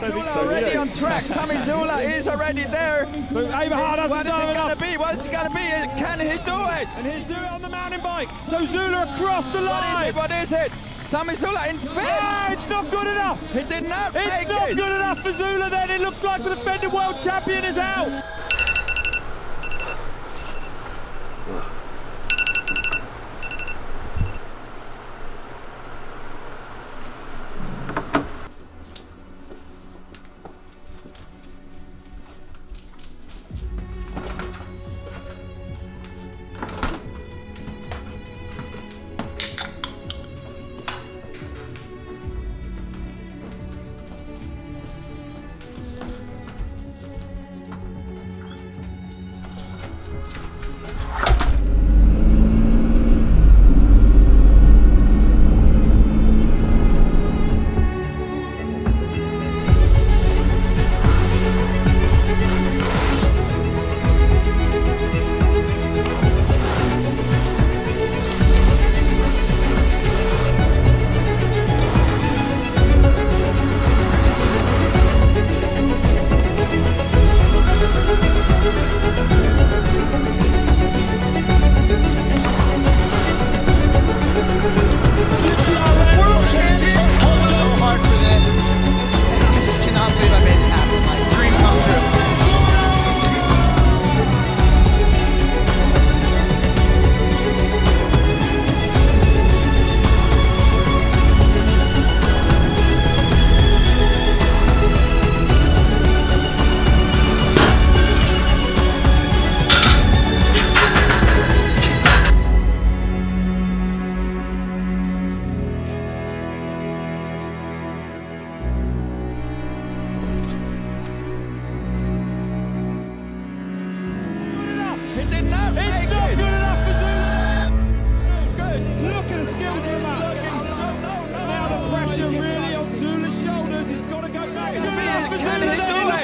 Zula already on track. Tommy Zula is already there. But Abraham hasn't What is done it gonna be? What is it gonna be? Can he do it? And here's Zula on the mountain bike. So Zula across the line. What is line. it? What is it? Tommy Zula in fifth. Ah, it's not good enough. He did not It's make not it. good enough for Zula then. It looks like the defending world champion is out.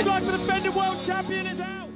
Like the defending world champion is out.